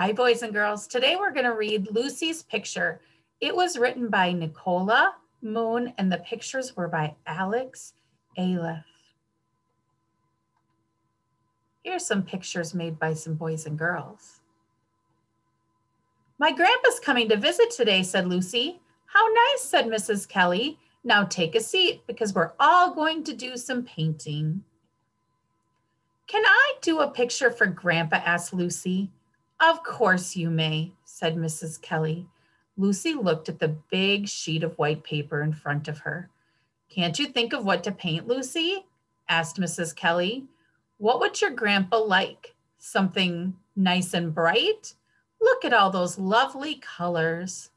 Hi, boys and girls. Today we're going to read Lucy's picture. It was written by Nicola Moon, and the pictures were by Alex Ayliffe. Here's some pictures made by some boys and girls. My grandpa's coming to visit today, said Lucy. How nice, said Mrs. Kelly. Now take a seat because we're all going to do some painting. Can I do a picture for Grandpa? asked Lucy. Of course you may, said Mrs. Kelly. Lucy looked at the big sheet of white paper in front of her. Can't you think of what to paint, Lucy? asked Mrs. Kelly. What would your grandpa like? Something nice and bright? Look at all those lovely colors.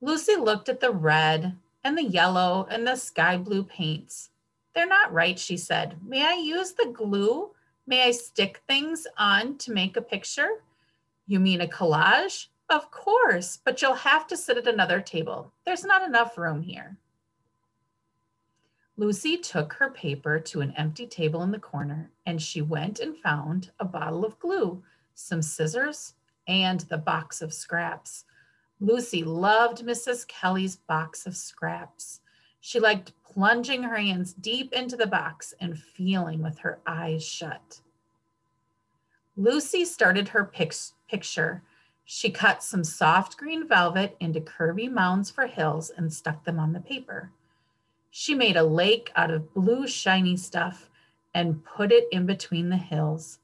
Lucy looked at the red and the yellow and the sky blue paints. They're not right, she said. May I use the glue May I stick things on to make a picture? You mean a collage? Of course, but you'll have to sit at another table. There's not enough room here. Lucy took her paper to an empty table in the corner and she went and found a bottle of glue, some scissors, and the box of scraps. Lucy loved Mrs. Kelly's box of scraps. She liked plunging her hands deep into the box and feeling with her eyes shut. Lucy started her picture. She cut some soft green velvet into curvy mounds for hills and stuck them on the paper. She made a lake out of blue shiny stuff and put it in between the hills.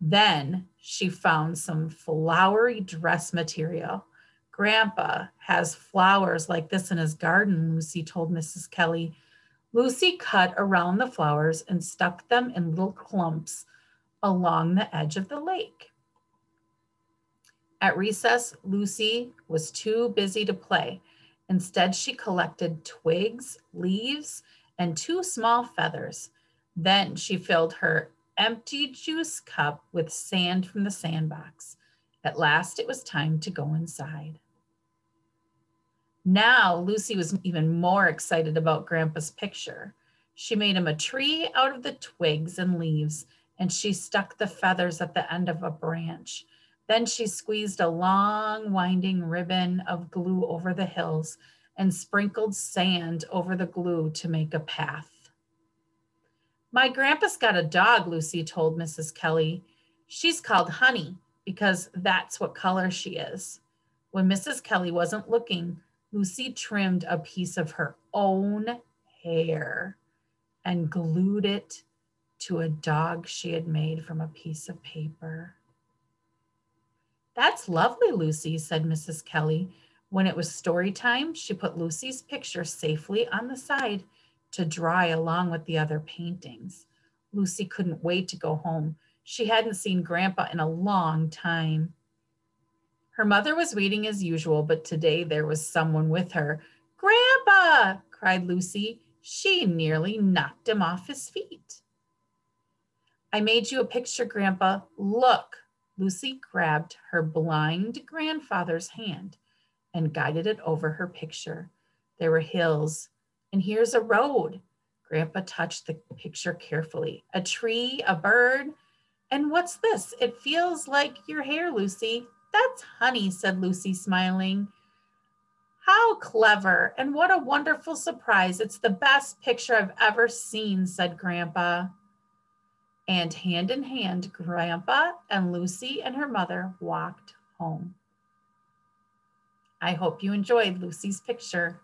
Then she found some flowery dress material. Grandpa has flowers like this in his garden, Lucy told Mrs. Kelly. Lucy cut around the flowers and stuck them in little clumps along the edge of the lake. At recess, Lucy was too busy to play. Instead, she collected twigs, leaves, and two small feathers. Then she filled her empty juice cup with sand from the sandbox. At last, it was time to go inside. Now, Lucy was even more excited about Grandpa's picture. She made him a tree out of the twigs and leaves and she stuck the feathers at the end of a branch. Then she squeezed a long, winding ribbon of glue over the hills and sprinkled sand over the glue to make a path. My grandpa's got a dog, Lucy told Mrs. Kelly. She's called Honey because that's what color she is. When Mrs. Kelly wasn't looking, Lucy trimmed a piece of her own hair and glued it to a dog she had made from a piece of paper. That's lovely, Lucy, said Mrs. Kelly. When it was story time, she put Lucy's picture safely on the side to dry along with the other paintings. Lucy couldn't wait to go home. She hadn't seen Grandpa in a long time. Her mother was reading as usual, but today there was someone with her. Grandpa, cried Lucy. She nearly knocked him off his feet. I made you a picture, Grandpa. Look. Lucy grabbed her blind grandfather's hand and guided it over her picture. There were hills, and here's a road. Grandpa touched the picture carefully. A tree, a bird, and what's this? It feels like your hair, Lucy. That's honey, said Lucy, smiling. How clever, and what a wonderful surprise. It's the best picture I've ever seen, said Grandpa. And hand in hand, Grandpa and Lucy and her mother walked home. I hope you enjoyed Lucy's picture.